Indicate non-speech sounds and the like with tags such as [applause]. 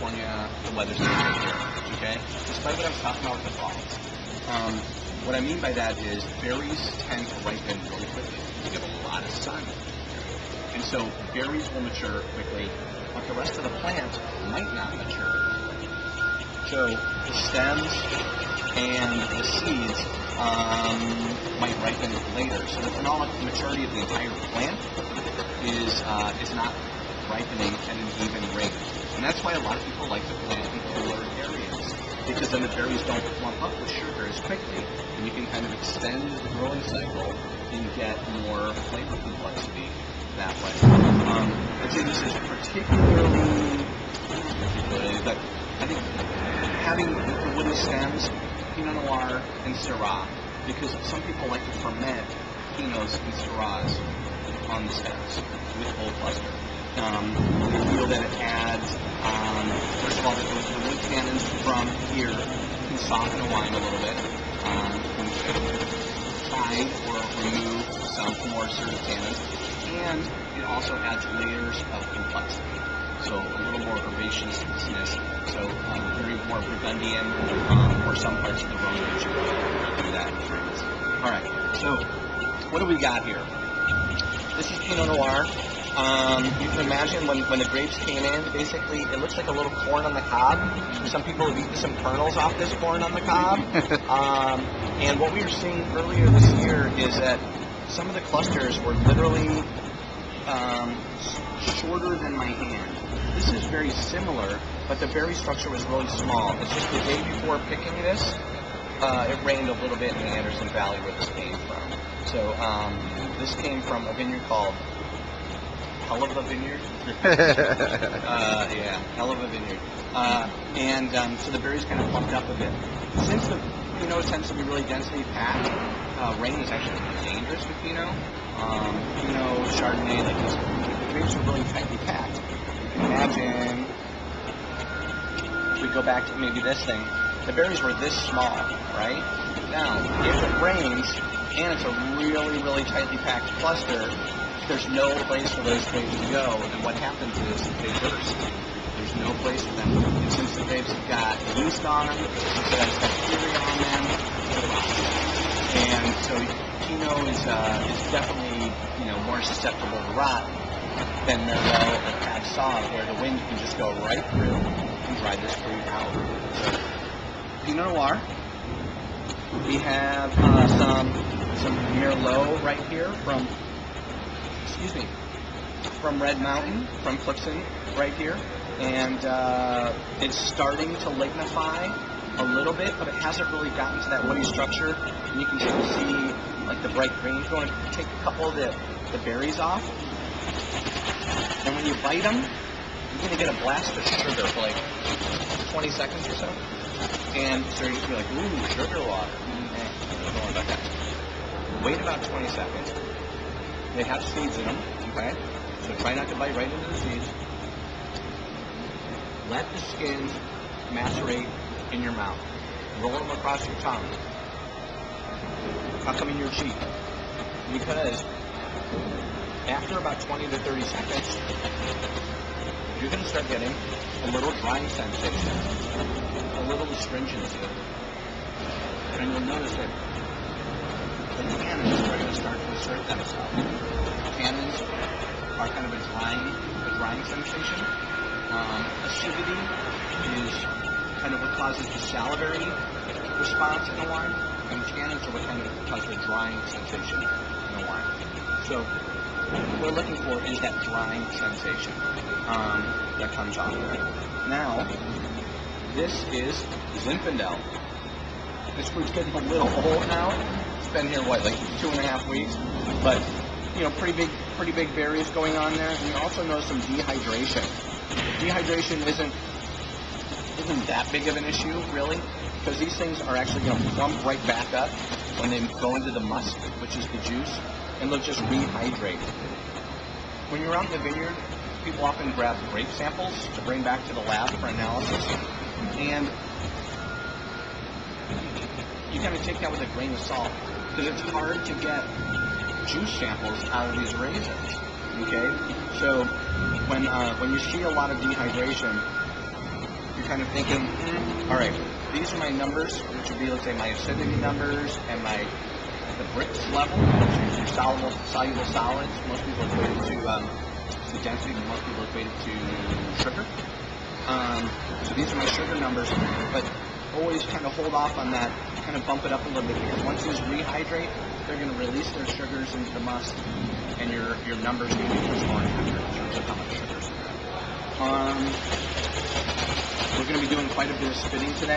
California, the weather's not here, okay? Despite what I'm talking about with the frogs. Um, what I mean by that is berries tend to ripen really quickly. You get a lot of sun. And so berries will mature quickly, but the rest of the plant might not mature. So the stems and the seeds um, might ripen later. So the phenolic maturity of the entire plant is uh, is not ripening at an even rate. And that's why a lot of people like to plant in cooler areas. Because then the berries don't clump up with sugar as quickly. And you can kind of extend the growing cycle and get more flavor complexity that way. Um, I'd say this is particularly, but I think having the woody stems, Pinot Noir, and Syrah, because some people like to ferment Pinots and Syrahs on the stems with whole cluster. Um, we feel that it adds, um, first of all, the, the wood tannins from here can soften the wine a little bit, um, can hide or remove some more certain tannins, and it also adds layers of complexity. So a little more herbaceousness, so um, very more Burgundian, um, or some parts of the Rhone do that. All right, so what do we got here? This is Pinot Noir. Um, you can imagine when, when the grapes came in, basically it looks like a little corn on the cob. Some people have eaten some kernels off this corn on the cob. [laughs] um, and what we were seeing earlier this year is that some of the clusters were literally um, shorter than my hand. This is very similar, but the berry structure was really small. It's just the day before picking this, uh, it rained a little bit in the Anderson Valley where this came from. So um, this came from a vineyard called Hell of a Vineyard. [laughs] uh, yeah, Hell of a Vineyard. Uh, and um, so the berries kind of plumped up a bit. Since the Pinot tends to be really densely packed, uh, rain is actually dangerous with Pinot. Um, Pinot, Chardonnay, like this, the grapes are really tightly packed. Imagine if we go back to maybe this thing, the berries were this small, right? Now, if it rains and it's a really, really tightly packed cluster, there's no place for those grapes to go, and what happens is they burst. There's no place for them. And since the grapes have got yeast on them, it has bacteria on them. And so Pinot is, uh, is definitely, you know, more susceptible to rot than Merlot or Cab Sauv, where the wind can just go right through and dry this fruit out. Pinot Noir. We have uh, some some Merlot right here from excuse me, from Red Mountain, from Klipsun, right here. And uh, it's starting to lignify a little bit, but it hasn't really gotten to that woody structure. And you can see like the bright green. If you want to take a couple of the, the berries off, and when you bite them, you're going to get a blast of sugar for like 20 seconds or so. And so you're be like, ooh, sugar water. Mm-hmm. Wait about 20 seconds they have seeds in them, okay? So try not to bite right into the seeds. Let the skins macerate in your mouth. Roll them across your tongue. How come in your cheek? Because after about 20 to 30 seconds, you're going to start getting a little drying sensation, a little astringency. And you'll notice that the start to assert themselves. Tannins are kind of a drying, a drying sensation. Um, acidity is kind of what causes the salivary response in the wine, and tannins are what kind of cause the drying sensation in the wine. So what we're looking for is that drying sensation um, that comes off of it. Now, this is Zinfandel. This fruit's getting a little old now. Been here what, like two and a half weeks, but you know, pretty big, pretty big berries going on there. And you also notice some dehydration. Dehydration isn't isn't that big of an issue really, because these things are actually going to plump right back up when they go into the must, which is the juice, and they'll just rehydrate. When you're out in the vineyard, people often grab grape samples to bring back to the lab for analysis, and you kind of take that with a grain of salt because it's hard to get juice samples out of these raisins. Okay, so when uh, when you see a lot of dehydration, you're kind of thinking, hmm, all right, these are my numbers, which would be, let's say, my acidity numbers and my the Brix level, which is your soluble, soluble solids. Most people equate it to um, the density, but most people equate it to sugar. Um, so these are my sugar numbers, but always kind of hold off on that, kind of bump it up a little bit because once these rehydrate, they're going to release their sugars into the must, and your your numbers are going to be much more accurate in terms of how much sugar Um, we're going to be doing quite a bit of spitting today.